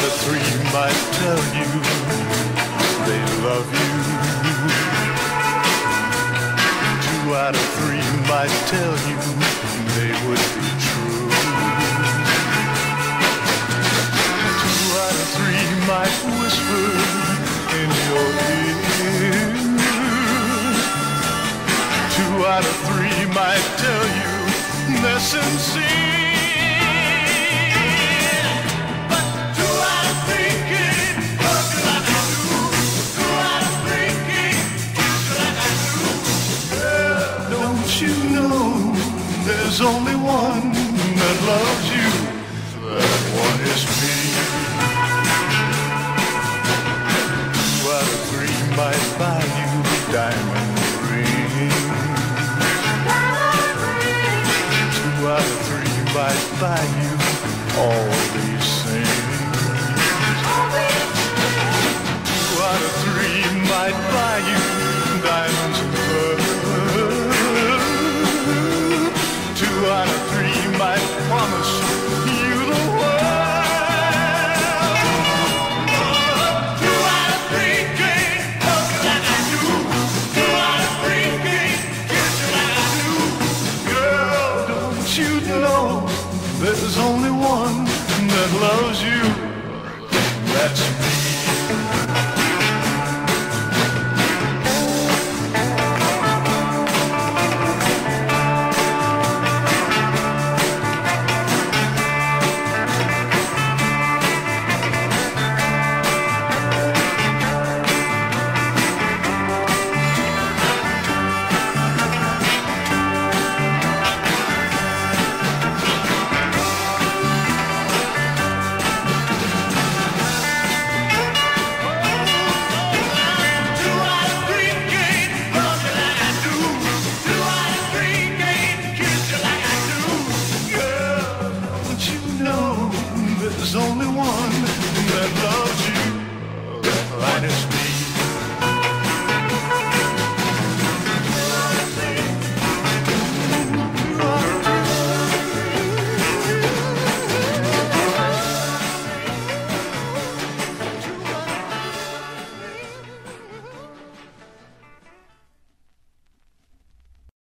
three might tell you they love you. Two out of three might tell you they would be true. Two out of three might whisper in your ear. Two out of three might tell you they're sincere. You know there's only one that loves you? That one is me. Two out of three might buy you a diamond ring. Two out of three might buy you all these things. Two out of three might buy you diamonds don't you know there's only one that loves you? Only one that loves you? Line is